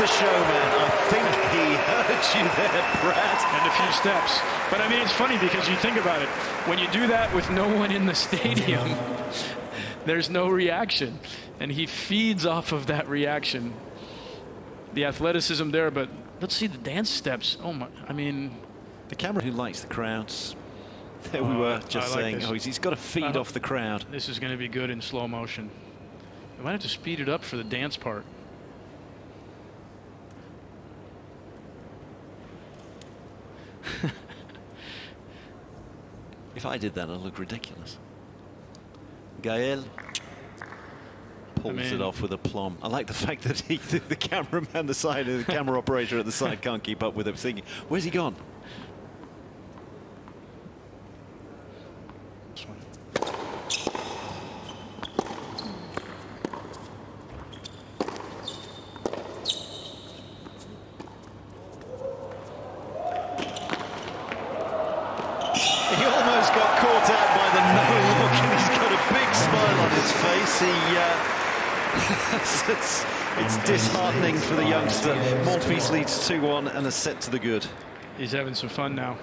the showman. I think he heard you there, Brad. And a few steps. But I mean, it's funny because you think about it. When you do that with no one in the stadium, there's no reaction. And he feeds off of that reaction. The athleticism there, but let's see the dance steps. Oh my, I mean. The camera who likes the crowds. There we Oh, were just like saying, this. oh, he's, he's got to feed Uh, off the crowd. This is going to be good in slow motion. I might have to speed it up for the dance part. If I did that, I'd look ridiculous. Gael pulls I it off with aplomb. I like the fact that he, the, the cameraman, the side, the camera operator at the side can't keep up with him, thinking, where's he gone? This one. He almost got caught out by the no look, and he's got a big smile on his face. He, uh, it's, it's disheartening for the youngster. Monfils leads 2-1 and a set to the good. He's having some fun now.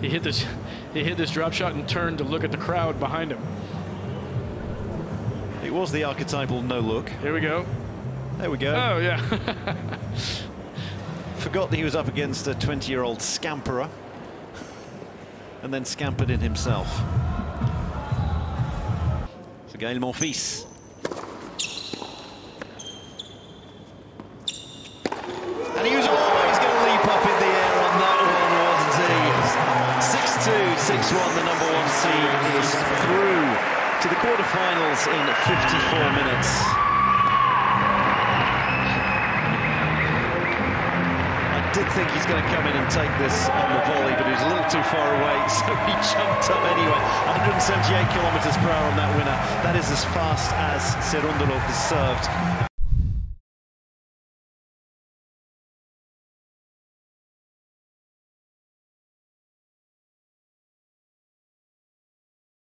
He hit this, he hit this drop shot and turned to look at the crowd behind him. It was the archetypal no look. Here we go. There we go. Oh yeah. Forgot that he was up against a 20-year-old scamperer. And then scampered in himself. Gaël Monfils. And he was always going to leap up in the air on that one, wasn't he? 6-2, 6-1, the number one seed is through to the quarterfinals in 54 minutes. I did think he's going to come in and take this on the volley, too far away, so he jumped up anyway. 178 kilometres per hour on that winner. That is as fast as Cerundolo has served